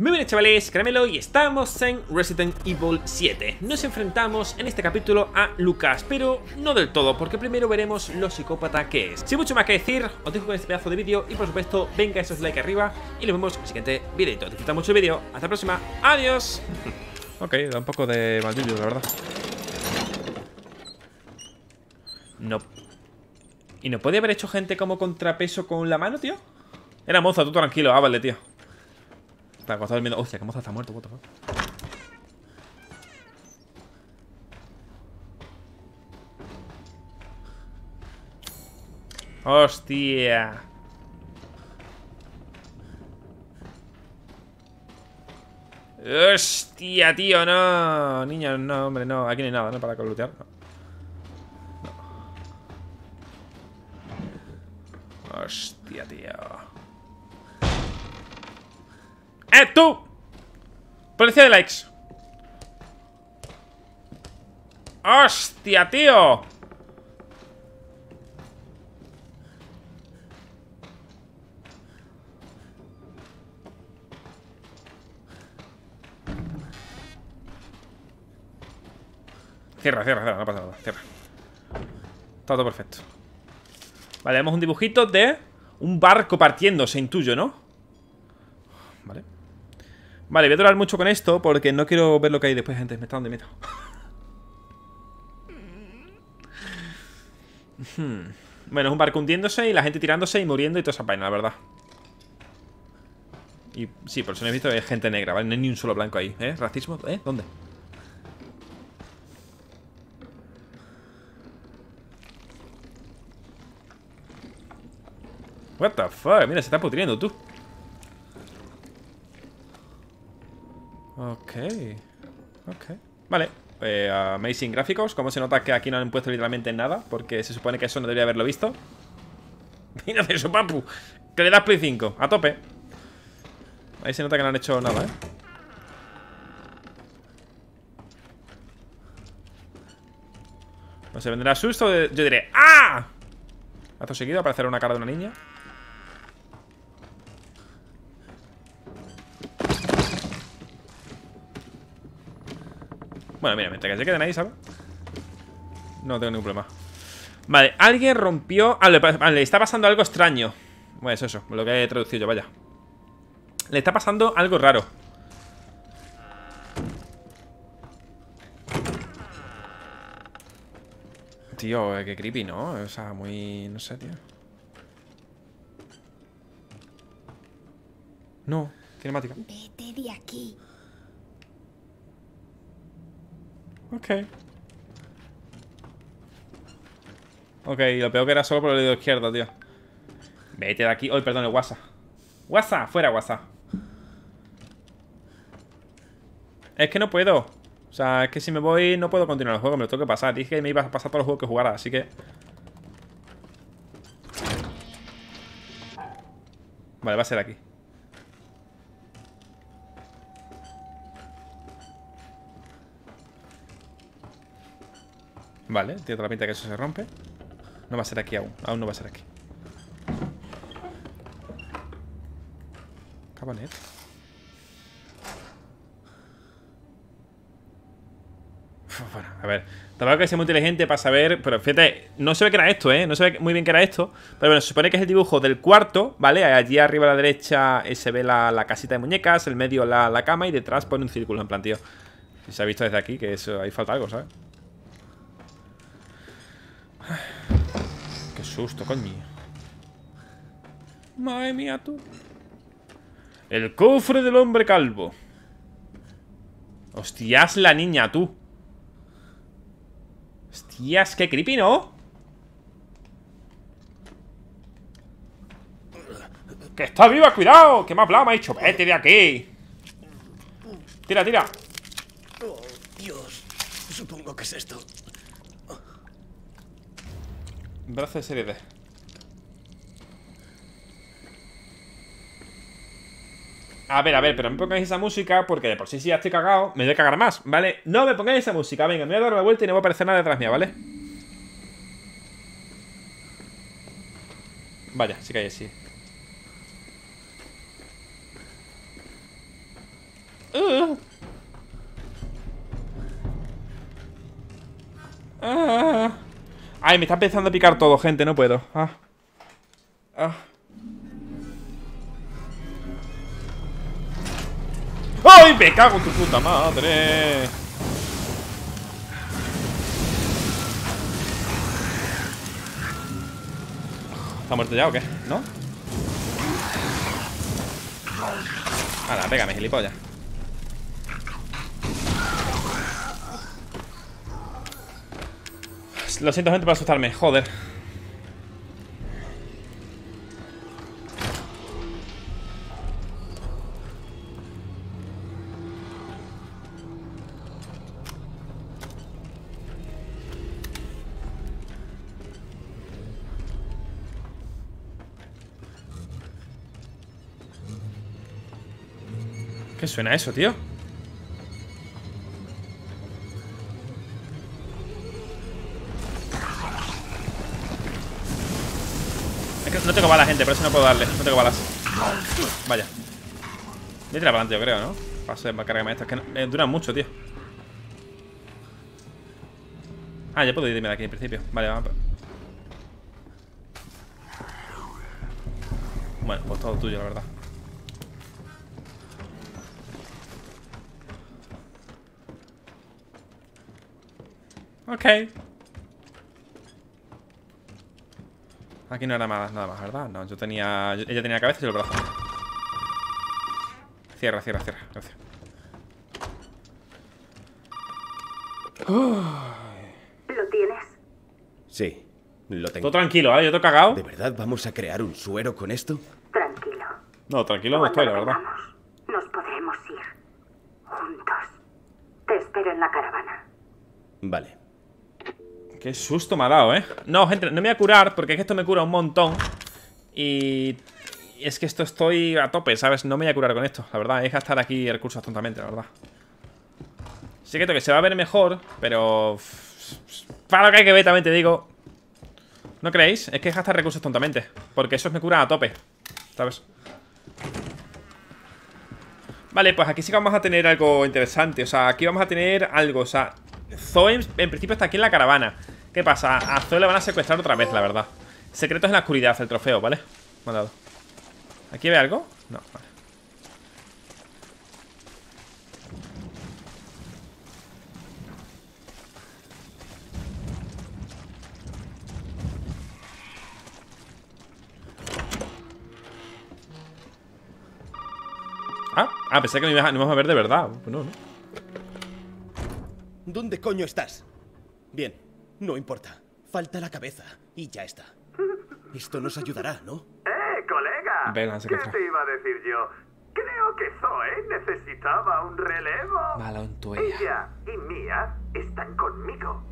Muy bien chavales, Caramelo y estamos en Resident Evil 7 Nos enfrentamos en este capítulo a Lucas, pero no del todo Porque primero veremos lo psicópata que es. Sin mucho más que decir, os dejo con este pedazo de vídeo Y por supuesto, venga esos like arriba Y nos vemos en el siguiente videito Disfruta mucho el vídeo, hasta la próxima, adiós. Ok, da un poco de mal la verdad. No. ¿Y no podía haber hecho gente como contrapeso con la mano, tío? Era moza, tú tranquilo, ah, vale, tío Está. Hostia, que moza está muerto, what the fuck. Hostia. Hostia, tío, no. Niño, no, hombre, no. Aquí no hay nada, ¿no? Para colutear. No. Hostia, tío. ¡Eh, tú! Policía de likes ¡Hostia, tío! Cierra, cierra, cierra, no pasa nada, cierra Todo perfecto Vale, vemos un dibujito de un barco partiéndose, intuyo, ¿no? Vale Vale, voy a durar mucho con esto porque no quiero ver lo que hay después, gente. Me está dando miedo. Hmm. Bueno, es un barco hundiéndose y la gente tirándose y muriendo y toda esa vaina, la verdad. Y sí, por eso no he visto gente negra, ¿vale? No hay ni un solo blanco ahí, ¿eh? ¿Racismo? ¿Eh? ¿Dónde? What the fuck? Mira, se está pudriendo tú. Ok. Ok. Vale. Eh, amazing gráficos. Como se nota que aquí no han puesto literalmente nada. Porque se supone que eso no debería haberlo visto. Mira eso, papu. Que le das Play 5. A tope. Ahí se nota que no han hecho nada, ¿eh? No se vendrá susto. Yo diré ¡Ah! Hace seguido hacer una cara de una niña. Bueno, mira, mientras que se queden ahí, ¿sabes? No tengo ningún problema. Vale, alguien rompió... Ah, le, está pasando algo extraño. Bueno, es eso, lo que he traducido yo, vaya. Le está pasando algo raro. Tío, eh, qué creepy, ¿no? O sea, muy... no sé, tío. No, cinemática Vete de aquí Ok. Ok, lo peor que era solo por el dedo izquierdo, tío. Vete de aquí. Oh, perdón, el WhatsApp. WhatsApp, fuera WhatsApp. Es que no puedo. O sea, es que si me voy no puedo continuar el juego, me lo tengo que pasar. Dije que me iba a pasar todos los juegos que jugara, así que... Vale, va a ser aquí. Vale, tiene toda la pinta que eso se rompe No va a ser aquí aún, aún no va a ser aquí Cabanet Bueno, a ver Tampoco que sea muy inteligente para saber Pero fíjate, no se ve que era esto, ¿eh? No se ve muy bien que era esto Pero bueno, se supone que es el dibujo del cuarto ¿Vale? Allí arriba a la derecha eh, se ve la, casita de muñecas El medio la, la, cama Y detrás pone un círculo en plan, tío se ha visto desde aquí que eso, ahí falta algo, ¿sabes? Susto, coño. Madre mía, tú. El cofre del hombre calvo. Hostias, la niña, tú. Hostias, qué creepy, ¿no? ¡Que está viva! ¡Cuidado! ¡Que me ha Me ha dicho, vete de aquí. Tira, tira. Oh, Dios. Supongo que es esto brazo de serie D. A ver, a ver, pero no me pongáis esa música porque de por sí, sí ya estoy cagado. Me voy a cagar más, ¿vale? No me pongáis esa música. Venga, me voy a dar la vuelta y no va a aparecer nada detrás mía, ¿vale? Vaya, sí que hay así. Uh. Ah. ah. Ay, me está empezando a picar todo, gente, no puedo. Ah. Ah. ¡Ay, me cago en tu puta madre! ¿Está muerto ya o qué? ¿No? Ahora, pégame, gilipollas Lo siento, gente, por asustarme, joder ¿Qué suena eso, tío? Balas, gente, por eso no puedo darle No tengo balas. Vaya. Voy a tirar para adelante, yo creo, ¿no? Paso de cargarme esto Es que eh, duran mucho, tío. Ah, ya puedo irme de aquí en principio. Vale, vamos Bueno, pues todo tuyo, la verdad. Ok. Aquí no era nada, nada más, ¿verdad? No, yo tenía... Ella tenía la cabeza y el brazo. Cierra, cierra, cierra. Gracias. ¿Lo tienes? Sí, lo tengo. Todo tranquilo, ¿eh? Yo te cagado. ¿De verdad vamos a crear un suero con esto? Tranquilo. No, tranquilo no estoy, la verdad. Nos podremos ir. Juntos. Te espero en la caravana. Vale. Qué susto me ha dado, ¿eh? No, gente, no me voy a curar porque es que esto me cura un montón. Y... es que esto estoy a tope, ¿sabes? No me voy a curar con esto, la verdad. Es gastar aquí recursos tontamente, la verdad. Sí que, que se va a ver mejor, pero... Para lo que hay que ver, también te digo. ¿No creéis? Es que gastar recursos tontamente. Porque eso me cura a tope. ¿Sabes? Vale, pues aquí sí que vamos a tener algo interesante. O sea, aquí vamos a tener algo. O sea, Zoe en principio está aquí en la caravana. ¿Qué pasa? A Zoe le van a secuestrar otra vez, la verdad. Secretos en la oscuridad, el trofeo, ¿vale? Me ha dado. ¿Aquí ve algo? No, vale. Ah, ah, pensé que me ibas a ver de verdad. Pues no, no. ¿Dónde coño estás? Bien, no importa. Falta la cabeza y ya está. Esto nos ayudará, ¿no? ¡Eh, colega! Ven, ¿Qué te iba a decir yo? Creo que Zoe necesitaba un relevo. Malontuella. Ella y Mia están conmigo.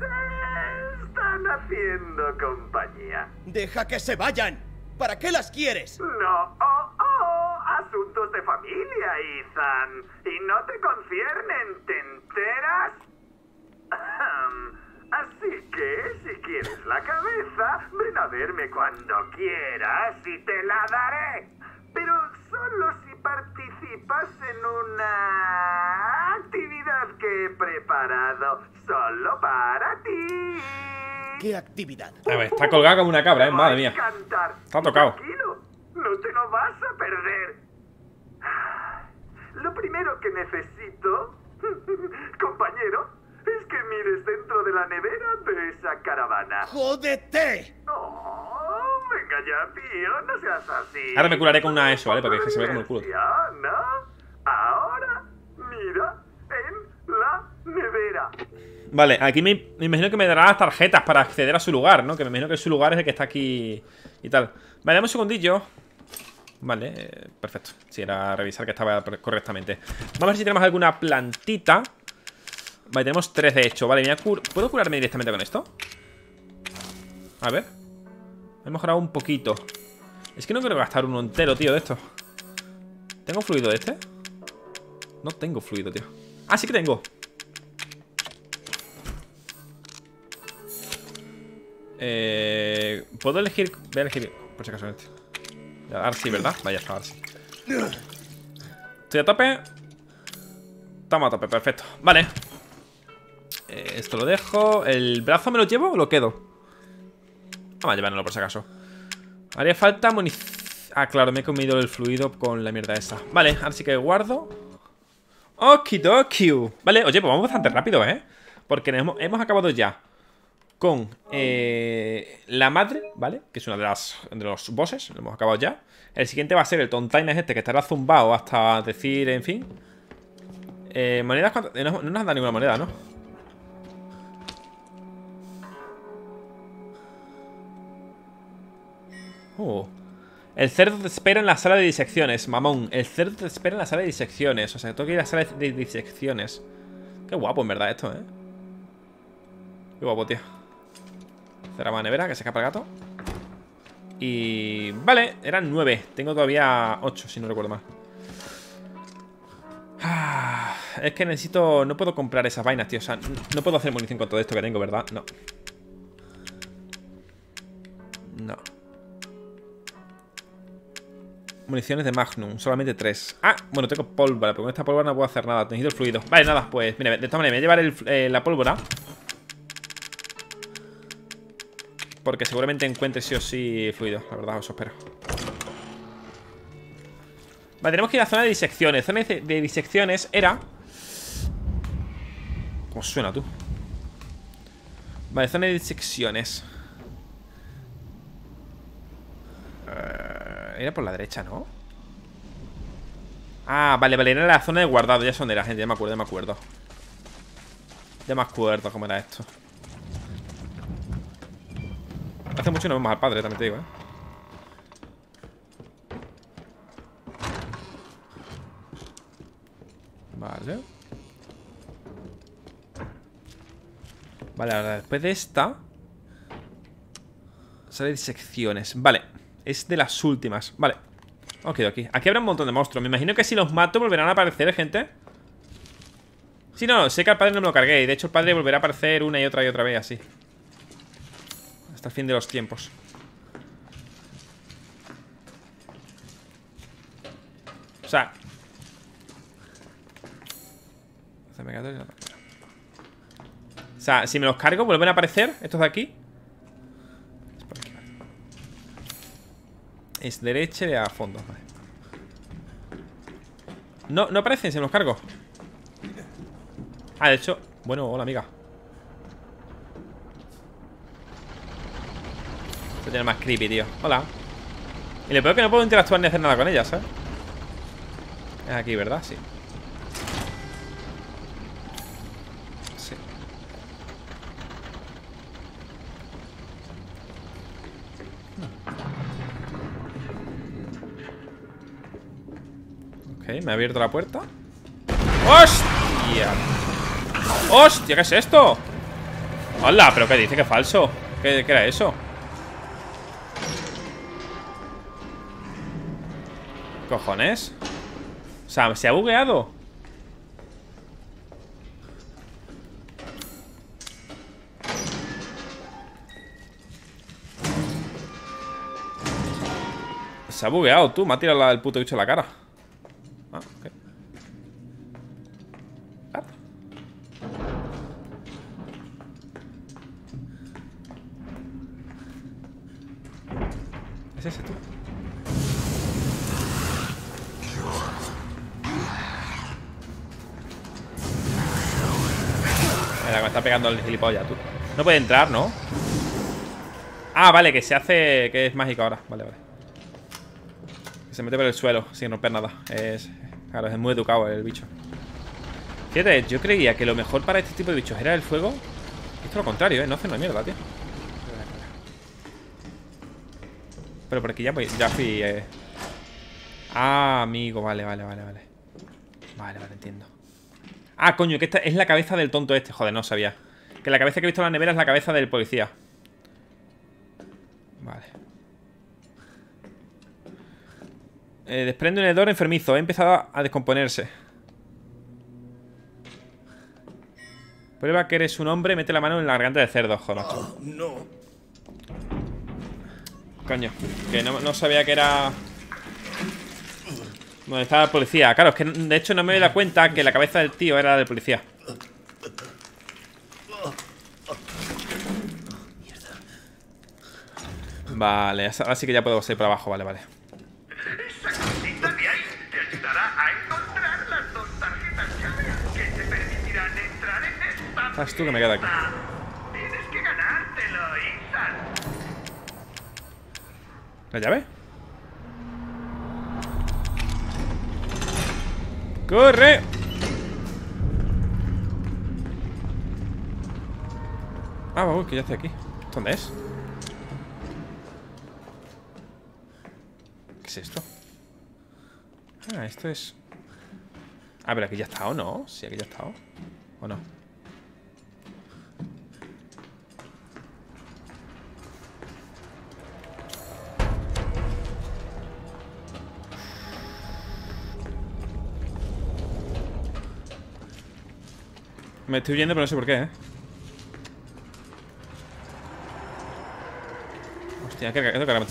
Se están haciendo compañía. ¡Deja que se vayan! ¿Para qué las quieres? No, oh, oh, asuntos de familia, Ethan. Y no te conciernen, ¿te enteras? Ahem. Así que, si quieres la cabeza, ven a verme cuando quieras y te la daré. Pero solo si participas en una actividad que he preparado solo para ti. ¿Qué actividad? A ver, está colgado como una cabra, eh, madre mía. Está tocado. Tranquilo, no te lo vas a perder. Lo primero que necesito, compañero, es que mires dentro de la nevera de esa caravana. ¡Jódete! Oh, venga ya, tío, no seas así. Ahora me curaré con una ESO, ¿vale? Porque es que se ve como el culo. ¿no? Ahora, mira en la nevera. Vale, aquí me, me imagino que me dará las tarjetas para acceder a su lugar, ¿no? Que me imagino que su lugar es el que está aquí y tal. Vale, dame un segundillo. Vale, eh, perfecto. Si era revisar que estaba correctamente. Vamos a ver si tenemos alguna plantita. Vale, tenemos tres de hecho. Vale, cur- ¿puedo curarme directamente con esto? A ver. He mejorado un poquito. Es que no quiero gastar uno entero, tío, de esto. ¿Tengo fluido de este? No tengo fluido, tío. Ah, sí que tengo. Eh, ¿Puedo elegir? Voy a elegir, por si acaso, este. Arsi, ¿verdad? Vaya, está Arsi. Estoy a tope. Estamos a tope, perfecto. Vale. Eh, esto lo dejo. ¿El brazo me lo llevo o lo quedo? Vamos a llevárnoslo por si acaso. Haría falta munición. Ah, claro, me he comido el fluido con la mierda esa. Vale, así que guardo. Okidoki. Vale, oye, pues vamos bastante rápido, ¿eh? Porque hemos, hemos acabado ya con eh, la madre, ¿vale? Que es una de las de los bosses, lo hemos acabado ya. El siguiente va a ser el Tontaines este, que estará zumbado hasta decir, en fin. Eh, monedas, eh, no, no nos han dado ninguna moneda, ¿no? Oh. El cerdo te espera en la sala de disecciones, mamón. El cerdo te espera en la sala de disecciones. O sea, tengo que ir a la sala de disecciones. Qué guapo, en verdad, esto, ¿eh? Qué guapo, tío. Cerramos la nevera, que se escapa el gato. Y... Vale, eran nueve. Tengo todavía ocho, si no recuerdo mal. Ah, es que necesito... No puedo comprar esas vainas, tío. O sea, no puedo hacer munición con todo esto que tengo, ¿verdad? No. No. Municiones de Magnum, solamente tres Ah, bueno, tengo pólvora, pero con esta pólvora no puedo hacer nada Necesito el fluido Vale, nada, pues, mira, de esta manera me voy a llevar eh, la pólvora Porque seguramente encuentre sí o sí fluido La verdad, os espero. Vale, tenemos que ir a la zona de disecciones. Zona de, disecciones era ¿Cómo suena tú? Vale, zona de disecciones. Era por la derecha, ¿no? Ah, vale, vale, era la zona de guardado Ya son de la gente, ya me acuerdo, ya me acuerdo. Ya me acuerdo cómo era esto Hace mucho no vemos al padre, también te digo, ¿eh? Vale. Vale, ahora después de esta Sale disecciones Vale es de las últimas. Vale Ok, aquí. Aquí habrá un montón de monstruos. Me imagino que si los mato volverán a aparecer, gente. Sí, no, sé que al padre no me lo cargué Y de hecho el padre volverá a aparecer una y otra y otra vez así Hasta fin de los tiempos O sea O sea, si me los cargo, vuelven a aparecer Estos de aquí Es derecha y a fondo. Vale. No, no aparecen, se me los cargo. Ah, de hecho. Bueno, hola amiga. Tiene más creepy, tío. Hola. Y le peor que no puedo interactuar ni hacer nada con ellas, ¿eh? Es aquí, ¿verdad? Sí. me ha abierto la puerta ¡Hostia! ¡Hostia! ¿Qué es esto? ¡Hola! ¿Pero qué dice? ¡Qué falso! ¿Qué, qué era eso? ¿Cojones? O sea, ¿se ha bugueado? Se ha bugueado, tú Me ha tirado el puto bicho en la cara está pegando el gilipollas, tú. No puede entrar, ¿no? Ah, vale, que se hace... Que es mágico ahora. Vale, vale. Que se mete por el suelo sin romper nada. Es... Claro, es muy educado el bicho. Fíjate, yo creía que lo mejor para este tipo de bichos era el fuego. Esto es lo contrario, ¿eh? No hace una mierda, tío. Pero por aquí ya, ya fui... Eh. Ah, amigo, vale, vale, vale, vale. Vale, vale, entiendo. Ah, coño, que esta es la cabeza del tonto este. Joder, no sabía. Que la cabeza que he visto en la nevera es la cabeza del policía. Vale. Eh, desprende un hedor enfermizo. He empezado a descomponerse. Prueba que eres un hombre. Mete la mano en la garganta de cerdo, joder. Oh, no. Coño. Que no, sabía que era... Donde estaba el policía. Claro, es que de hecho no me da cuenta que la cabeza del tío era la del policía. Vale, ahora sí que ya puedo seguir para abajo, vale, vale. Esa cosita de ahí te ayudará a encontrar las dos tarjetas que te permitirán entrar en esta. Ah, Estás tú que me queda aquí. Tienes que ganártelo, Isan. ¿La llave? ¡Corre! Ah, vamos, que ya estoy aquí. ¿Dónde es? ¿Qué es esto? Ah, esto es... Ah, pero aquí ya está, ¿o no? Sí, aquí ya está, ¿o no? Me estoy huyendo, pero no sé por qué, ¿eh? Hostia, ¿qué qué cargar?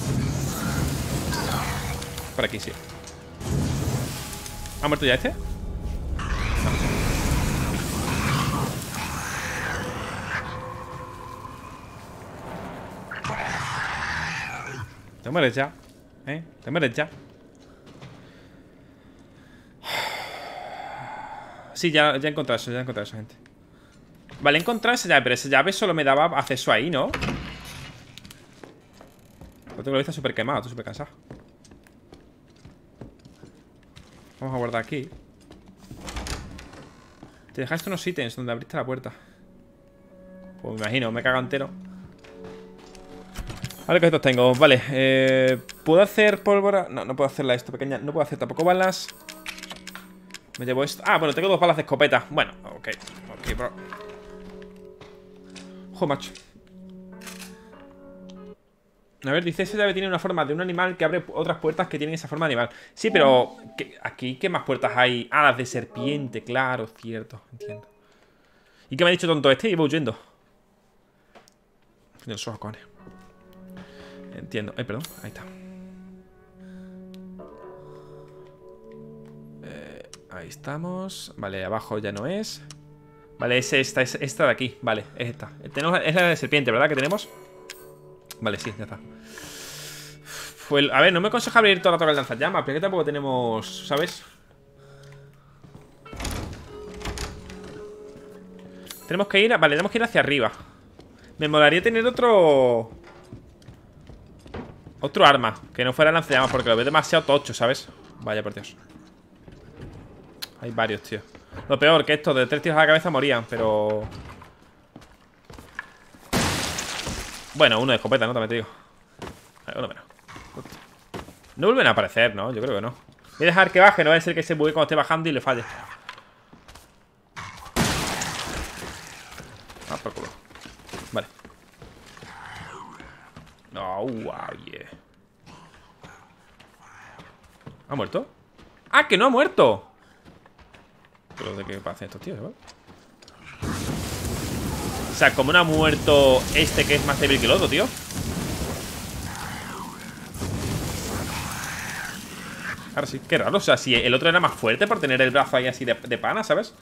Por aquí, sí. ¿Ha muerto ya este? Te mueres ya. ¿Eh? Te mueres ya. Sí, ya, ya he encontrado eso, ya he encontrado eso, gente. Vale, he encontrado esa llave, pero esa llave solo me daba acceso ahí, ¿no? Lo tengo la vista súper quemado, estoy súper cansado. Vamos a guardar aquí. Te dejaste unos ítems donde abriste la puerta. Pues me imagino, me cago entero. Vale, que estos tengo. Vale, eh, ¿puedo hacer pólvora? No, no puedo hacerla esto pequeña. No puedo hacer tampoco balas. Me llevo esto. Ah, bueno, tengo dos balas de escopeta. Bueno, ok. Ok, bro. Ojo, macho. A ver, dice esa llave tiene una forma de un animal que abre otras puertas que tienen esa forma de animal. Sí, pero ¿qué- aquí, ¿qué más puertas hay? Ah, las de serpiente, claro, cierto, entiendo. ¿Y qué me ha dicho tonto este? Iba huyendo. Dios, esos cojones. Entiendo. Eh, perdón, ahí está. Eh, ahí estamos. Vale, abajo ya no es. Vale, es esta, es esta de aquí. Vale, es esta. Es la de serpiente, ¿verdad? Que tenemos. Vale, sí, ya está. El- a ver, no me aconseja abrir todo el rato el lanzallamas, pero que tampoco tenemos, ¿sabes? Tenemos que ir, a- vale, tenemos que ir hacia arriba. Me molaría tener otro... Otro arma, que no fuera lanzallamas, porque lo veo demasiado tocho, ¿sabes? Vaya, por Dios. Hay varios, tío. Lo peor, que estos de tres tiros a la cabeza morían, pero... Bueno, uno de escopeta, ¿no? También te digo. Vale, uno menos. No vuelven a aparecer, ¿no? Yo creo que no. Voy a dejar que baje, no va a ser que se bugue cuando esté bajando y le falle. Ah, por culo. Vale. Oh, wow, yeah. ¿Ha muerto? ¡Ah, que no ha muerto! ¿Pero de qué hacen estos tíos, igual? O sea, ¿cómo no ha muerto este que es más débil que el otro, tío? Ahora sí, qué raro. O sea, si el otro era más fuerte por tener el brazo ahí así de, de pana, ¿sabes?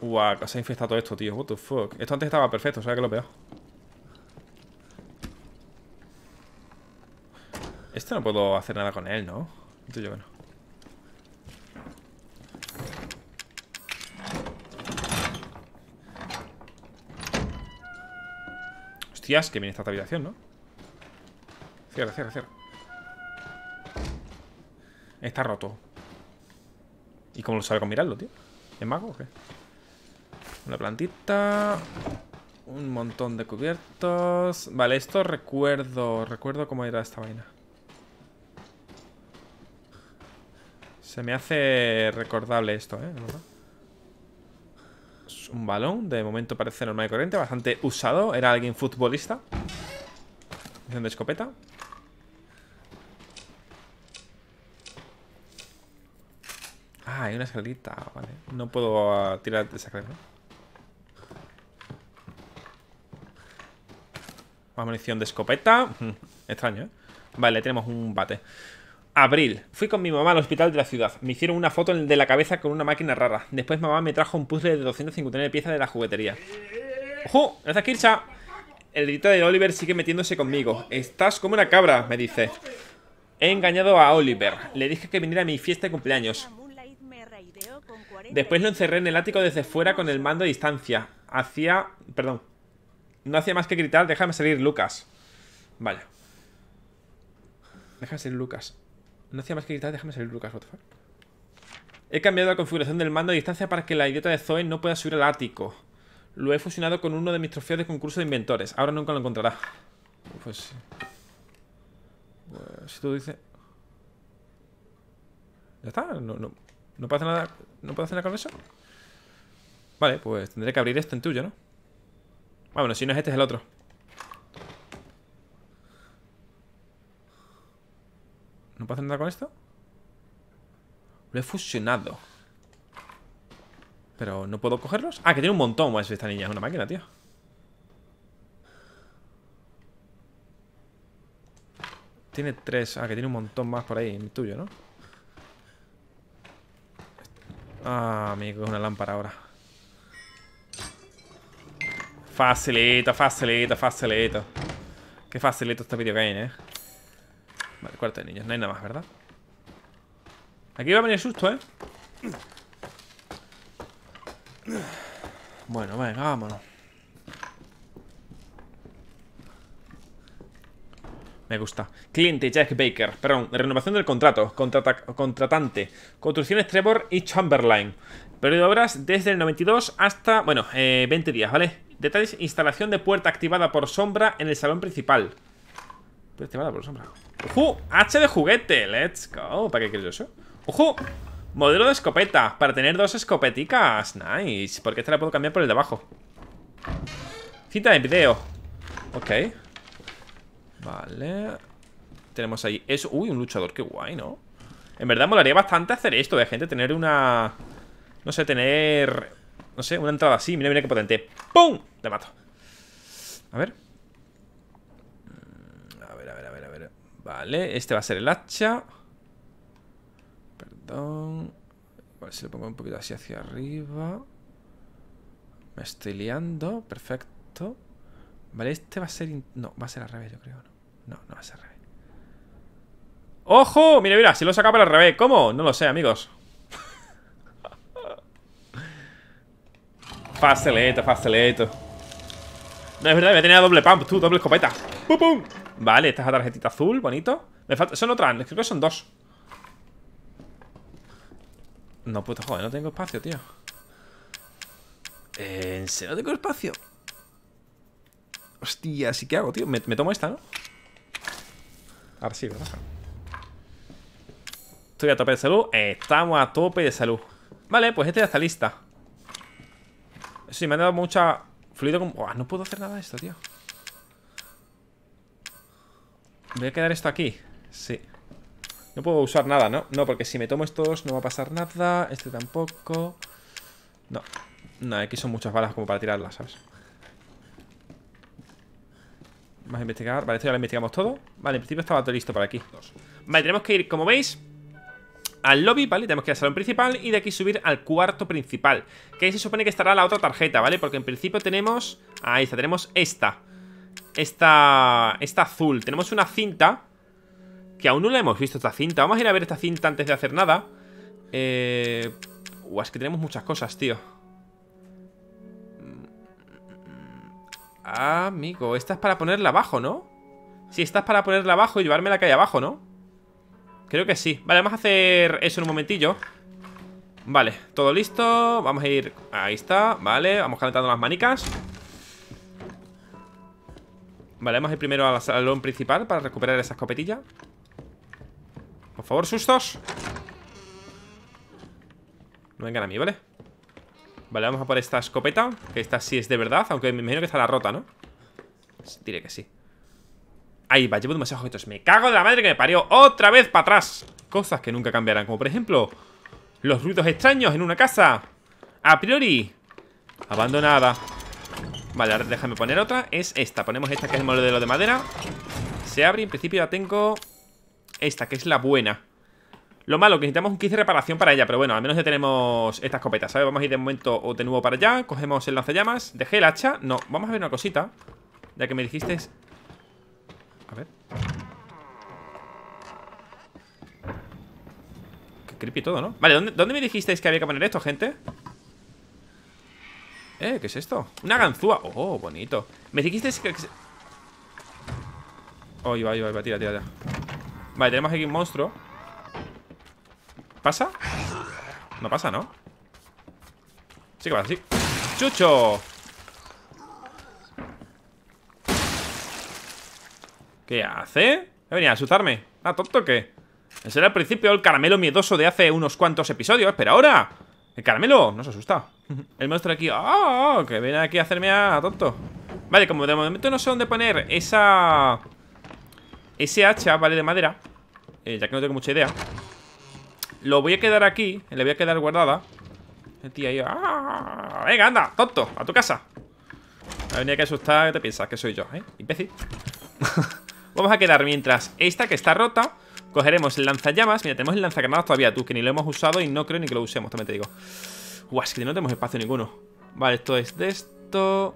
Guau, se ha infectado todo esto, tío. What the fuck. Esto antes estaba perfecto, ¿sabes qué lo peor? Este no puedo hacer nada con él, ¿no? Esto yo que. Hostias, que bien está esta habitación, ¿no? Cierra, cierra, cierra. Está roto. ¿Y cómo lo sabe con mirarlo, tío? ¿Es mago o qué? Una plantita. Un montón de cubiertos. Vale, esto recuerdo. Recuerdo cómo era esta vaina. Se me hace recordable esto, ¿eh? Un balón. De momento parece normal y corriente. Bastante usado. Era alguien futbolista. Munición de escopeta. Ah, hay una escalerita. Vale. No puedo ah, tirar de esa escalera. Más munición de escopeta. Extraño, ¿eh? Vale, tenemos un bate. Abril. Fui con mi mamá al hospital de la ciudad. Me hicieron una foto de la cabeza con una máquina rara. Después mamá me trajo un puzzle de 259 piezas de la juguetería. ¡Ojo! ¡Esa Kirsha! El grito de Oliver sigue metiéndose conmigo. Estás como una cabra, me dice. He engañado a Oliver. Le dije que viniera a mi fiesta de cumpleaños. Después lo encerré en el ático desde fuera con el mando a distancia. Hacía... Perdón. No hacía más que gritar, déjame salir, Lucas. Vale. Déjame salir, Lucas. No hacía más que gritar, déjame salir, Lucas, what? He cambiado la configuración del mando a distancia para que la idiota de Zoe no pueda subir al ático. Lo he fusionado con uno de mis trofeos de concurso de inventores. Ahora nunca lo encontrará. Pues... pues si tú dices... Ya está, no, no, no hacer nada. ¿No puedo hacer nada con eso? Vale, pues tendré que abrir esto en tuyo, ¿no? Ah, bueno, si no es este, es el otro. ¿No puedo hacer nada con esto? Lo he fusionado. Pero ¿no puedo cogerlos? Ah, que tiene un montón más esta niña. Es una máquina, tío. Tiene tres. Ah, que tiene un montón más por ahí. En tuyo, ¿no? Ah, amigo, es una lámpara ahora. Facilito, facilito, facilito. Qué facilito este videogame, eh. Vale, cuarto de niños. No hay nada más, ¿verdad? Aquí va a venir susto, ¿eh? Bueno, venga, vámonos. Me gusta. Cliente Jack Baker. Perdón, renovación del contrato. contratante. Construcciones Trevor y Chamberlain. Periodo de obras desde el 92 hasta, bueno, 20 eh, días, ¿vale? Detalles, instalación de puerta activada por sombra en el salón principal. Puerta activada por sombra. ¡Ojo! H de juguete. Let's go. ¿Para qué quieres eso? ¡Ojo! Modelo de escopeta. Para tener dos escopeticas. Nice. Porque esta la puedo cambiar por el de abajo. Cita de video. Ok. Vale. Tenemos ahí eso. Uy, un luchador. Qué guay, ¿no? En verdad molaría bastante hacer esto de gente. Tener una... No sé, tener... No sé, una entrada así. Mira, mira qué potente. ¡Pum! Te mato. A ver. A ver, a ver, a ver, a ver. Vale, este va a ser el hacha. Perdón. Vale, si lo pongo un poquito así hacia arriba. Me estoy liando. Perfecto. Vale, este va a ser... No, va a ser al revés, yo creo. No, no, no va a ser al revés. ¡Ojo! Mira, mira, si lo saca para al revés. ¿Cómo? No lo sé, amigos. facilito, facilito. No, es verdad, me tenía doble pump, tú, doble escopeta. ¡Pum! Vale, esta es la tarjetita azul, bonito. Me falta... Son otras, creo que son dos. No, puto, joder, no tengo espacio, tío. ¿En serio no tengo espacio? Hostia, ¿sí qué hago, tío? Me, tomo esta, ¿no? Ahora sí, ¿verdad? Estoy a tope de salud Estamos a tope de salud Vale, pues este ya está lista Sí, me ha dado mucha fluido con... no puedo hacer nada de esto, tío Voy a quedar esto aquí Sí No puedo usar nada, ¿no? No, porque si me tomo estos no va a pasar nada Este tampoco No No, aquí son muchas balas como para tirarlas, ¿sabes? Vamos a investigar. Vale, esto ya lo investigamos todo. Vale, en principio estaba todo listo para aquí. Vale, tenemos que ir, como veis, al lobby, ¿vale? Tenemos que ir al salón principal y de aquí subir al cuarto principal. Que ahí se supone que estará la otra tarjeta, ¿vale? Porque en principio tenemos... Ahí está, tenemos esta. Esta... Esta azul. Tenemos una cinta que aún no la hemos visto, esta cinta. Vamos a ir a ver esta cinta antes de hacer nada. Eh... Uah, es que tenemos muchas cosas, tío. Amigo, esta es para ponerla abajo, ¿no? Sí, esta es para ponerla abajo y llevarme la calle abajo, ¿no? Creo que sí Vale, vamos a hacer eso en un momentillo Vale, todo listo Vamos a ir... Ahí está, vale Vamos calentando las manicas Vale, vamos a ir primero al salón principal Para recuperar esa escopetilla Por favor, sustos. No vengan a mí, ¿vale? Vale, vamos a por esta escopeta Que esta sí es de verdad, aunque me imagino que está la rota, ¿no? Diré que sí. Ahí va, llevo demasiados objetos. Me cago de la madre que me parió. Otra vez para atrás. Cosas que nunca cambiarán Como por ejemplo Los ruidos extraños en una casa. A priori Abandonada Vale, ahora déjame poner otra Es esta Ponemos esta que es el modelo de madera Se abre y en principio ya tengo Esta, que es la buena lo malo, que necesitamos un kit de reparación para ella Pero bueno, al menos ya tenemos esta escopeta, ¿sabes? Vamos a ir de momento o de nuevo para allá Cogemos el lanzallamas Dejé el hacha No, vamos a ver una cosita Ya que me dijiste A ver Qué creepy todo, ¿no? Vale, ¿dónde, ¿dónde me dijisteis que había que poner esto, gente? Eh, ¿qué es esto? Una ganzúa Oh, bonito Me dijisteis que... Oh, iba, iba, iba, tira, tira, tira Vale, tenemos aquí un monstruo ¿Pasa? No pasa, ¿no? Sí que pasa, sí ¡Chucho! ¿Qué hace? ¿Ha venido a asustarme? ¿Ah, tonto qué? Ese era al principio el caramelo miedoso de hace unos cuantos episodios Pero ahora El caramelo no se asusta El monstruo aquí ¡Ah! que viene aquí a hacerme a tonto Vale, como de momento no sé dónde poner esa... Ese hacha, ¿vale? De madera eh, Ya que no tengo mucha idea Lo voy a quedar aquí Le voy a quedar guardada El ahí ¡Ah! Venga, anda, tonto, a tu casa Me venía que asustar, ¿qué te piensas? Que soy yo, ¿eh? Imbécil Vamos a quedar mientras esta que está rota Cogeremos el lanzallamas Mira, tenemos el lanzagranadas todavía, tú Que ni lo hemos usado y no creo ni que lo usemos, también te digo Guau, es que no tenemos espacio ninguno. Vale, esto es de esto.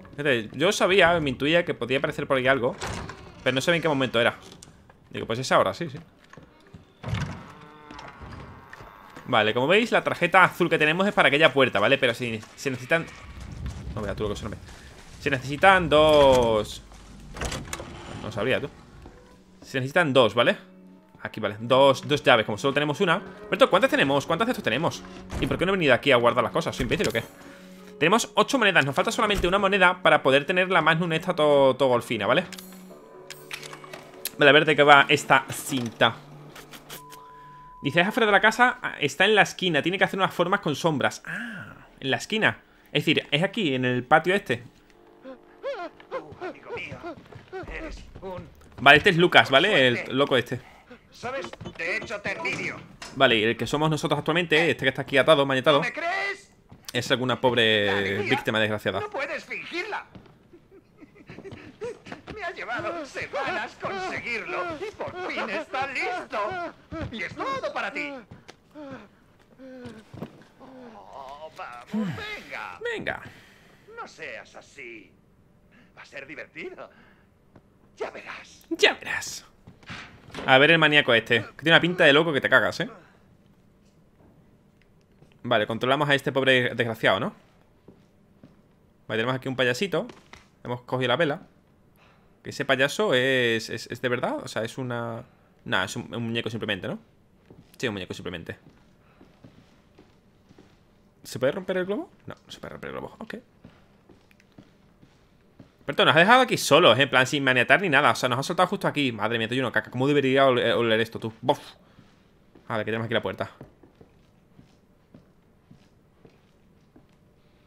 Yo sabía, me intuía que podía aparecer por ahí algo Pero no sabía en qué momento era. Digo, pues es ahora, sí, sí. Vale, como veis, la tarjeta azul que tenemos es para aquella puerta, ¿vale? Pero si se necesitan... No, vea tú lo que se Se necesitan dos... No sabría, tú. Se necesitan dos, ¿vale? Aquí, vale, dos, dos llaves, como solo tenemos una Pero, ¿cuántas tenemos? ¿Cuántas de estos tenemos? ¿Y por qué no he venido aquí a guardar las cosas? ¿Soy imbécil o qué? Tenemos ocho monedas, nos falta solamente una moneda Para poder tener la más esta todo, todo golfina, ¿vale? Vale, a ver de qué va esta cinta Dice, es afuera de la casa, está en la esquina Tiene que hacer unas formas con sombras Ah, en la esquina Es decir, es aquí, en el patio este Vale, este es Lucas, ¿vale? El loco este ¿Sabes? De hecho, te Vale, el que somos nosotros actualmente Este que está aquí atado, mañetado ¿Me crees? Es alguna pobre víctima desgraciada No puedes fingirla ha llevado semanas conseguirlo y por fin está listo. Y es todo para ti. Oh, vamos, venga. Venga. No seas así. Va a ser divertido. Ya verás. Ya verás. A ver el maníaco este. Que tiene una pinta de loco que te cagas, ¿eh? Vale, controlamos a este pobre desgraciado, ¿no? Vale, tenemos aquí un payasito Hemos cogido la vela que ese payaso es, es, de verdad, o sea, es una... Nah, es un, muñeco simplemente, ¿no? Sí, un muñeco simplemente ¿Se puede romper el globo? No, no se puede romper el globo, ok Pero nos ha dejado aquí solos, en plan, sin maniatar ni nada O sea, nos ha soltado justo aquí Madre mía, yo no caca ¿Cómo debería oler, esto, tú? ¡Bof! A ver, que tenemos aquí la puerta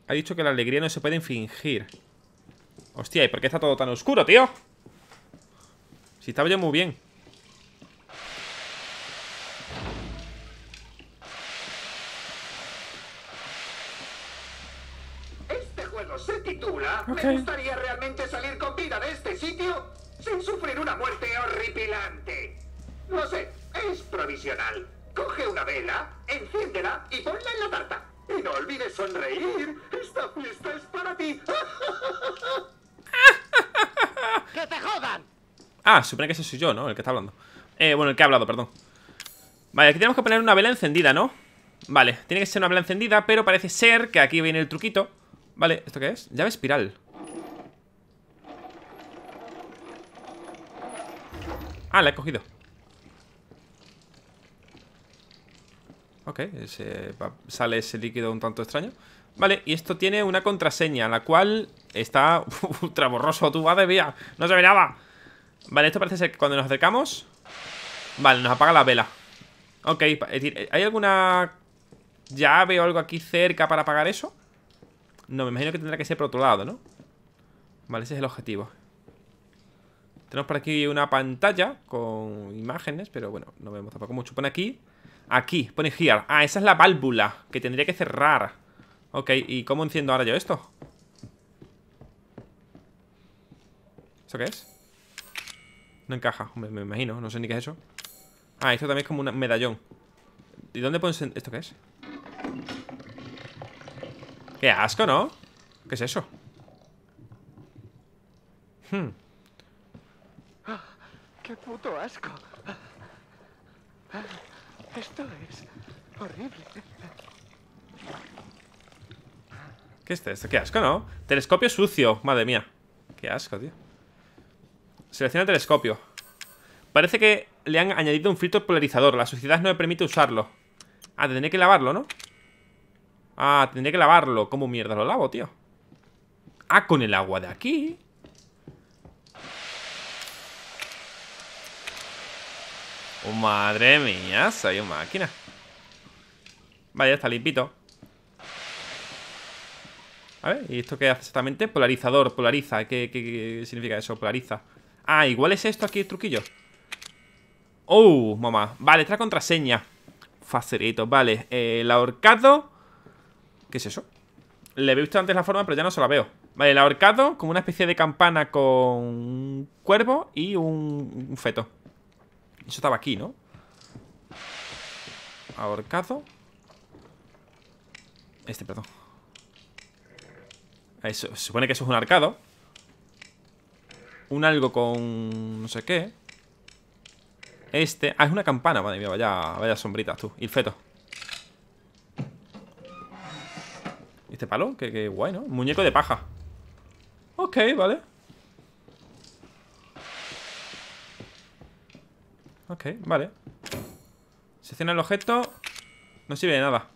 Ha dicho que la alegría no se puede fingir Hostia, ¿y por qué está todo tan oscuro, tío? Si estaba yo muy bien Este juego se titula ¿Me gustaría realmente salir con vida de este sitio? Sin sufrir una muerte horripilante No sé, es provisional Coge una vela, enciéndela y ponla en la tarta Y no olvides sonreír Esta fiesta es para ti ¡Que te jodan! Ah, supone que ese soy yo, ¿no? El que está hablando eh, Bueno, el que ha hablado, perdón Vale, aquí tenemos que poner una vela encendida, ¿no? Vale, tiene que ser una vela encendida Pero parece ser que aquí viene el truquito Vale, ¿esto qué es? Llave espiral. Ah, la he cogido. Ok, sale ese líquido un tanto extraño. Vale, y esto tiene una contraseña La cual está ultra borroso Tú, madre mía, no se ve nada. Vale, esto parece ser que cuando nos acercamos Vale, nos apaga la vela. Ok, es decir, ¿hay alguna llave o algo aquí cerca para apagar eso? No, me imagino que tendrá que ser por otro lado, ¿no? Vale, ese es el objetivo Tenemos por aquí una pantalla Con imágenes, pero bueno, no vemos tampoco mucho Pone aquí, aquí, pone here Ah, esa es la válvula que tendría que cerrar Ok, ¿y cómo enciendo ahora yo esto? ¿Eso qué es? No encaja, me, imagino, no sé ni qué es eso Ah, esto también es como un medallón ¿Y dónde puedo encender? ¿Esto qué es? ¡Qué asco, ¿no? ¿Qué es eso? Hmm ¡Qué puto asco! Esto es horrible. ¿Qué es esto? Qué asco, ¿no? Telescopio sucio, madre mía Qué asco, tío Selecciona el telescopio Parece que le han añadido un filtro polarizador La suciedad no me permite usarlo Ah, tendré que lavarlo, ¿no? Ah, tendré que lavarlo. ¿Cómo mierda lo lavo, tío? Ah, con el agua de aquí. Oh, madre mía, soy una máquina. Vaya, está limpito. A ver, ¿y esto qué hace exactamente? Polarizador, polariza. ¿Qué, qué, significa eso? Polariza. Ah, igual es esto aquí el truquillo. Oh, mamá. Vale, trae contraseña. Facilito, vale. Eh, El ahorcado ¿Qué es eso? Le he visto antes la forma, pero ya no se la veo. Vale, el ahorcado como una especie de campana con un cuervo y un, un feto. Eso estaba aquí, ¿no? Ahorcado. Este, perdón. Eso, se supone que eso es un arcado Un algo con... No sé qué. Este... Ah, es una campana, madre mía, vaya, vaya sombritas tú. Y el feto ¿Este palo? Qué, qué guay, ¿no? Muñeco de paja Ok, vale Ok, vale Selecciona el objeto No sirve de nada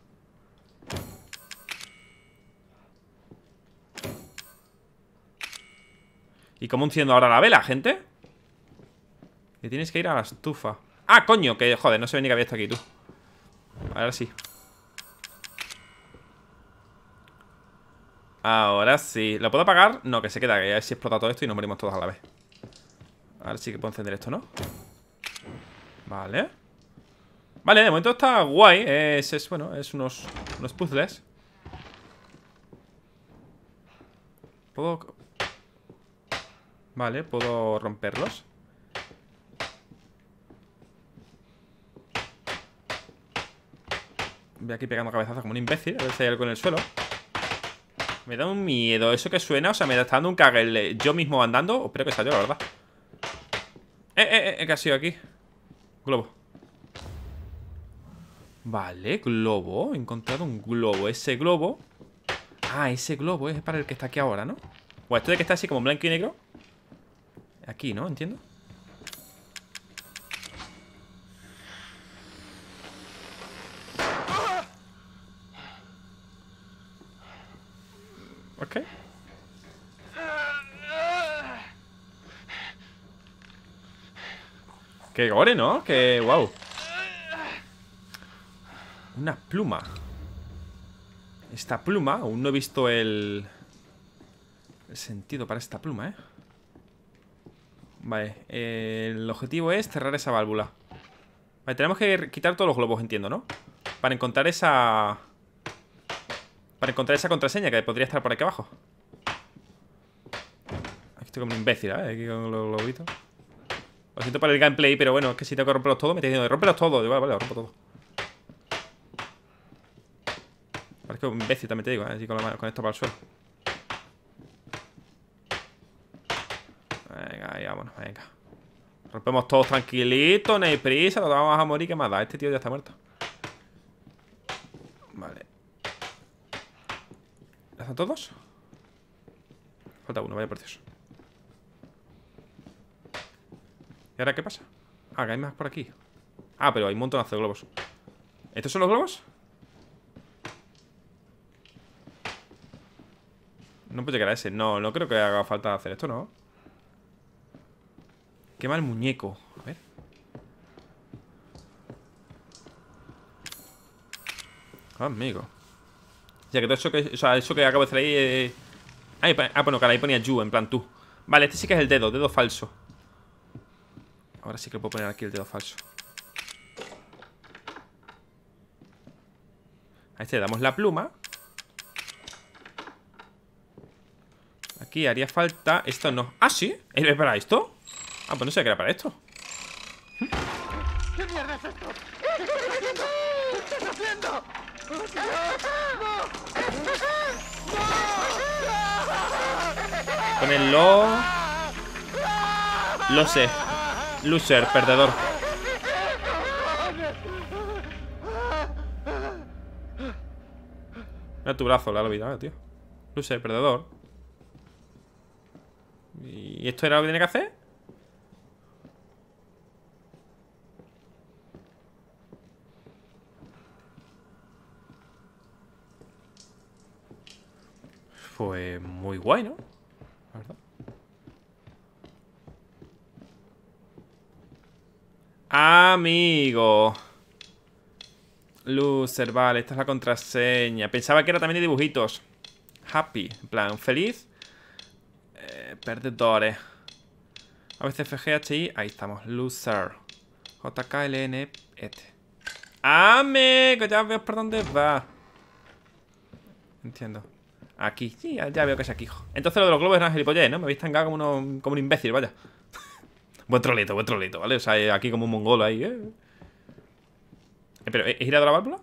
¿Y cómo enciendo ahora la vela, gente? Que tienes que ir a la estufa ¡Ah, coño! Que joder, no se ve ni que había esto aquí, tú Ahora sí Ahora sí. ¿Lo puedo apagar? No, que se queda Que ya si explota todo esto y nos morimos todos a la vez. Ahora sí que puedo encender esto, ¿no? Vale. Vale, de momento está guay. Es, es bueno, es unos, unos puzzles. Puedo... Vale, puedo romperlos. Voy aquí pegando cabezazos como un imbécil A ver si hay algo en el suelo Me da un miedo Eso que suena, o sea, me está dando un cague Yo mismo andando, espero que salió, la verdad Eh, eh, eh, ¿qué ha sido aquí? Globo Vale, globo He encontrado un globo Ese globo Ah, ese globo es para el que está aquí ahora, ¿no? O esto de que está así como blanco y negro Aquí, ¿no? Entiendo Ok Qué gore, ¿no? Qué wow Una pluma Esta pluma Aún no he visto el El sentido para esta pluma, ¿eh? Vale El objetivo es cerrar esa válvula Vale, tenemos que quitar todos los globos, entiendo, ¿no? Para encontrar esa... Para encontrar esa contraseña que podría estar por aquí abajo Aquí estoy como un imbécil, ¿eh? Aquí con los globitos lo siento por el gameplay, pero bueno, es que si tengo que romperlos todos, me estoy diciendo, romperlos todos. Digo, vale, vale, rompo todo. Parece un imbécil, también te digo, ¿eh? Así con, la mano, con esto para el suelo. Venga, ahí vámonos, venga. Rompemos todos tranquilitos, no hay prisa, nos vamos a morir, ¿qué más da? Este tío ya está muerto. Vale. ¿Ya están todos? Falta uno, vaya por Dios. ¿Y ahora qué pasa? Ah, que hay más por aquí. Ah, pero hay un montón de globos. ¿Estos son los globos? No puede llegar a ese. No, no creo que haga falta hacer esto, ¿no? Quema el muñeco. A ver. Amigo. Ya que todo eso que, o sea, eso que acabo de hacer ahí eh... Ah, bueno, cara, ahí ponía you, en plan tú. Vale, este sí que es el dedo, dedo falso Ahora sí que puedo poner aquí el dedo falso A este le damos la pluma Aquí haría falta Esto no ¡Ah, sí! ¿Es para esto? Ah, pues no sé que era para esto ¿Qué mierda es esto? ¿Qué estás haciendo? ¿Qué estás haciendo? Ponenlo Lo sé Loser, perdedor. Mira tu brazo, la olvidado, tío. Loser, perdedor. ¿Y esto era lo que tenía que hacer? Pues muy guay, ¿no? La verdad. Amigo. Loser, vale, esta es la contraseña. Pensaba que era también de dibujitos. Happy, en plan, feliz. Eh, perdedores. A veces FGHI, ahí estamos. Loser. JKLN, este. Amigo, ya veo por dónde va. Entiendo. Aquí, sí, ya, veo que es aquí. Entonces lo de los globos era gilipollez, ¿no? Me habéis tangado como, como un imbécil, vaya. Buen trolito, buen trolito, ¿vale? O sea, aquí como un mongolo ahí, ¿eh? Eh, ¿Pero he girado la válvula?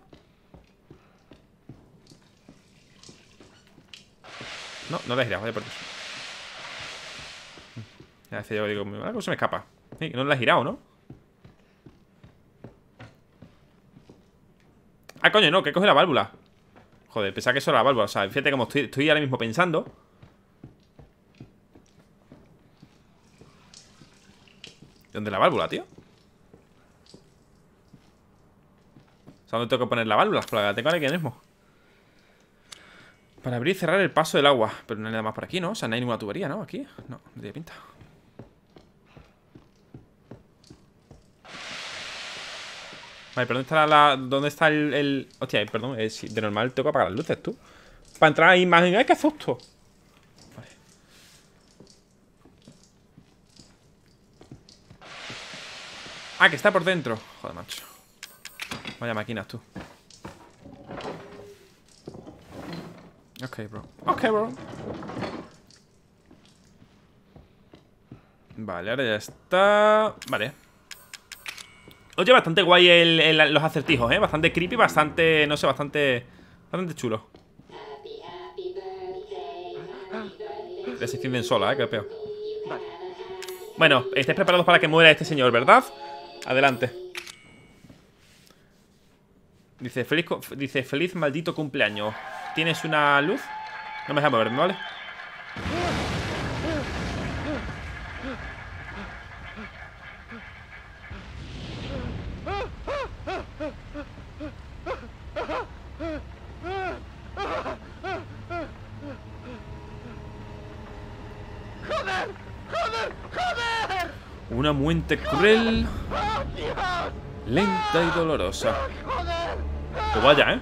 No, no la he girado, vaya por Dios. Ya decía yo, digo, algo se me escapa. Sí, no la he girado, ¿no? Ah, coño, no, que coge la válvula. Joder, pensaba que eso era la válvula. O sea, fíjate como estoy, estoy ahora mismo pensando. ¿Dónde la válvula, tío? O sea, ¿dónde tengo que poner la válvula? Pues la tengo aquí mismo. Para abrir y cerrar el paso del agua. Pero no hay nada más por aquí, ¿no? O sea, no hay ninguna tubería, ¿no? Aquí. No, no tiene pinta. Vale, pero ¿dónde está la... ¿Dónde está el... el... Hostia, perdón, de normal tengo que apagar las luces, tú Para entrar a imagen... ¡Ay, qué susto! Ah, que está por dentro. Joder, macho. Vaya máquinas, tú. Ok, bro. Ok, bro. Vale, ahora ya está. Vale. Oye, bastante guay el, los acertijos, ¿eh? Bastante creepy, bastante, no sé, bastante Bastante chulo. Ya se encienden sola, ¿eh? Que peor Bueno, estáis preparados para que muera este señor, ¿verdad? Adelante. Dice, feliz, dice, feliz maldito cumpleaños ¿Tienes una luz? No me deja moverme, ¿vale? Una muerte cruel, lenta y dolorosa. Pues vaya, ¿eh?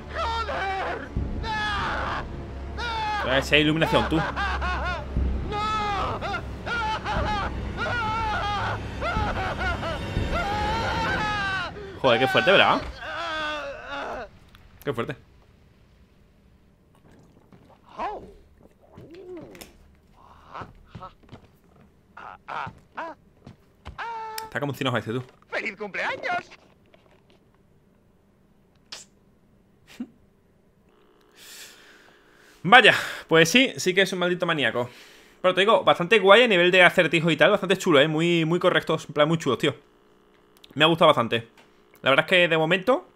A ver si hay iluminación, tú. Joder, qué fuerte, ¿verdad? Qué fuerte. Está como un cinojo este, tú. ¡Feliz cumpleaños! Vaya, pues sí, sí que es un maldito maníaco. Pero te digo, bastante guay a nivel de acertijo y tal, bastante chulo, ¿eh? Muy, muy correctos, en plan, muy chulos, tío. Me ha gustado bastante. La verdad es que de momento,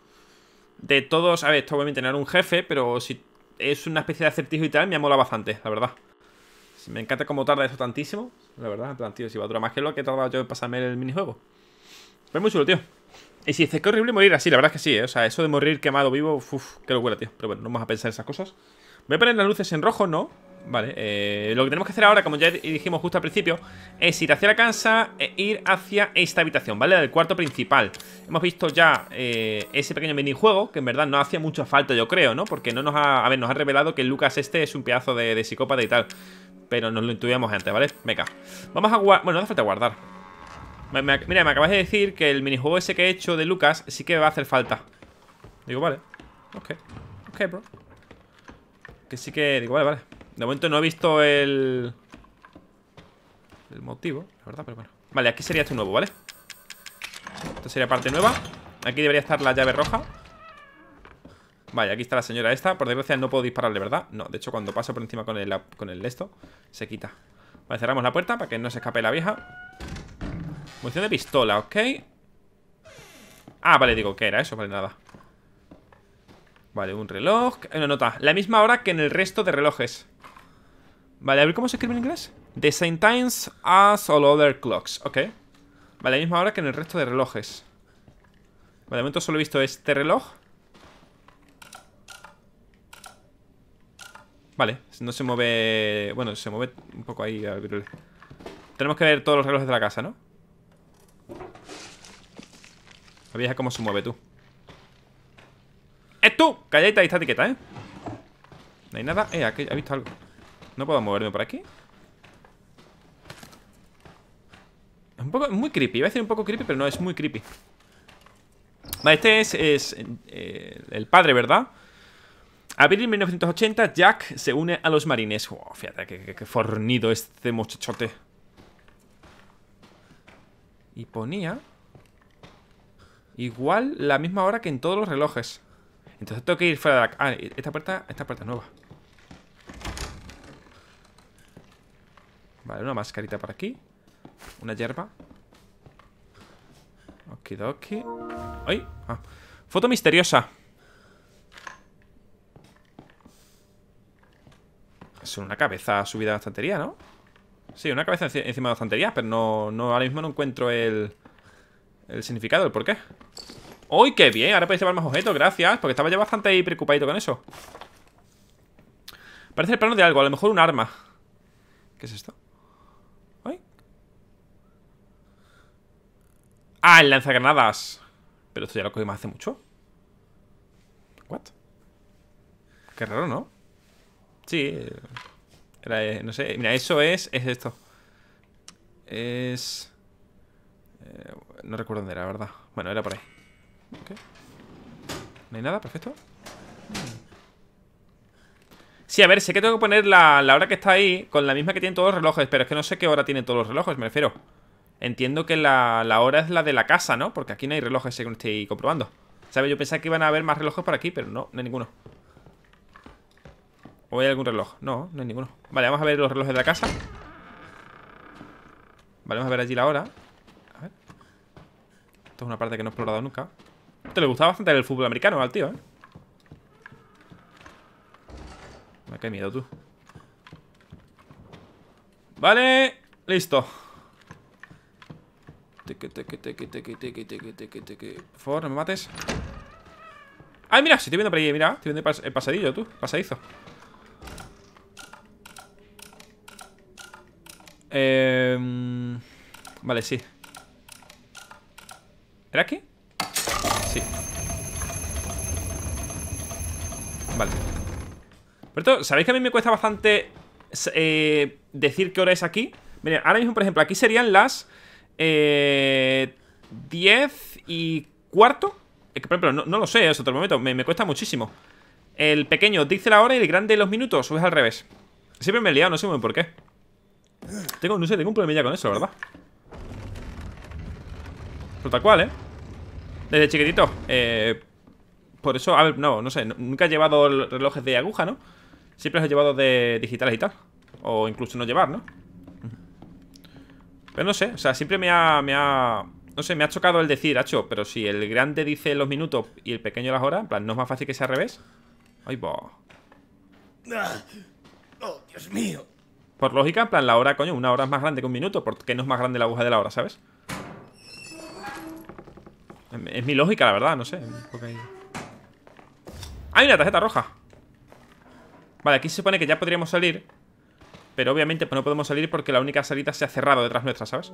de todos, a ver, esto obviamente no era un jefe, pero si es una especie de acertijo y tal, me ha bastante, la verdad. Me encanta cómo tarda eso tantísimo. La verdad, en plan, tío, si va a durar más que lo que he tardado yo en pasarme el minijuego. Pero muy chulo, tío. Y si dices que horrible morir así, la verdad es que sí, ¿eh? O sea, eso de morir quemado vivo, uff, qué locura, tío. Pero bueno, no vamos a pensar esas cosas. Voy a poner las luces en rojo, ¿no? Vale, eh, lo que tenemos que hacer ahora, como ya dijimos justo al principio Es ir hacia la casa e ir hacia esta habitación, ¿vale? Del cuarto principal. Hemos visto ya eh, ese pequeño minijuego Que en verdad no hacía mucha falta, yo creo, ¿no? Porque no nos ha... A ver, nos ha revelado que Lucas este es un pedazo de, de psicópata y tal. Pero nos lo intuíamos antes, ¿vale? Venga, vamos a guardar... Bueno, no hace falta guardar. Mira, me acabas de decir que el minijuego ese que he hecho de Lucas Sí que va a hacer falta. Digo, vale. Ok, ok, bro Que sí que... Digo, vale, vale. De momento no he visto el... El motivo, la verdad, pero bueno. Vale, aquí sería esto nuevo, ¿vale? Esto sería parte nueva. Aquí debería estar la llave roja. Vale, aquí está la señora esta. Por desgracia no puedo dispararle, ¿verdad? No, de hecho cuando paso por encima con el, con el esto Se quita. Vale, cerramos la puerta para que no se escape la vieja. Munición de pistola, ok. Ah, vale, digo, ¿qué era eso? Vale, nada Vale, un reloj Una nota, la misma hora que en el resto de relojes. Vale, a ver cómo se escribe en inglés The same times as all other clocks. Ok. Vale, la misma hora que en el resto de relojes. Vale, de momento solo he visto este reloj. Vale, no se mueve... Bueno, se mueve un poco ahí Tenemos que ver todos los relojes de la casa, ¿no? La vieja cómo se mueve tú. ¡Es tú! Calladita ahí esta etiqueta, ¿eh? No hay nada Eh, aquí he visto algo ¿No puedo moverme por aquí? Es un poco... muy creepy Iba a decir un poco creepy, pero no, es muy creepy Vale, este es... eh, el padre, ¿verdad? Abril de 1980, Jack se une a los marines. fíjate qué, fornido este muchachote. Y ponía... Igual la misma hora que en todos los relojes. Entonces tengo que ir fuera de la... Ah, esta puerta, esta puerta es nueva. Vale, una mascarita por aquí. Una hierba. Okidoki. ¡Ay! Ah. Foto misteriosa. Es una cabeza subida a la estantería, ¿no? Sí, una cabeza encima de la estantería Pero no, ahora mismo no encuentro el significado, el por qué ¡Uy, qué bien! Ahora podéis llevar más objetos, gracias Porque estaba ya bastante preocupadito con eso Parece el plano de algo, a lo mejor un arma ¿Qué es esto? ¿Ay? Ah, el lanzagranadas Pero esto ya lo cogimos hace mucho ¿What? Qué raro, ¿no? Sí. Era, eh, no sé. Mira, eso es. Es esto. Es. Eh, no recuerdo dónde era, ¿verdad? Bueno, era por ahí. ¿No hay nada? Perfecto. Sí, a ver, sé que tengo que poner la, hora que está ahí con la misma que tienen todos los relojes, pero es que no sé qué hora tienen todos los relojes, me refiero. Entiendo que la, la hora es la de la casa, ¿no? Porque aquí no hay relojes, según estoy comprobando. ¿Sabes? Yo pensaba que iban a haber más relojes por aquí, pero no, no hay ninguno. ¿O hay algún reloj? No, no hay ninguno Vale, vamos a ver los relojes de la casa Vale, vamos a ver allí la hora A ver Esto es una parte que no he explorado nunca Esto le gustaba bastante el fútbol americano al tío, ¿eh? Qué miedo, tú Vale, listo Por favor, no me mates ¡Ay, mira! Si estoy viendo por ahí, mira Estoy viendo el pasadillo, tú Pasadizo Eh, vale, sí. ¿Era aquí? Sí. Vale. Pero ¿sabéis que a mí me cuesta bastante eh, decir qué hora es aquí? Miren, ahora mismo, por ejemplo, aquí serían las eh, 10 y cuarto. Es que, por ejemplo, no, lo sé, eso te lo momento. Me, me, cuesta muchísimo. El pequeño dice la hora y el grande los minutos, o es al revés. Siempre me he liado, no sé muy por qué. Tengo, no sé, tengo un problemilla con eso, ¿verdad? Pero tal cual, ¿eh? Desde chiquitito eh, Por eso, a ver, no, no sé Nunca he llevado relojes de aguja, ¿no? Siempre los he llevado de digitales y tal O incluso no llevar, ¿no? Pero no sé, o sea, siempre me ha, me ha... No sé, me ha chocado el decir, hacho Pero si el grande dice los minutos y el pequeño las horas En plan, ¿no es más fácil que sea al revés? Ay, va ah, Oh, Dios mío por lógica, en plan, la hora, coño, una hora es más grande que un minuto Porque no es más grande la aguja de la hora, ¿sabes? Es mi lógica, la verdad, no sé ¡Hay una tarjeta roja! Vale, aquí se supone que ya podríamos salir Pero obviamente no podemos salir porque la única salida se ha cerrado detrás nuestra, ¿sabes?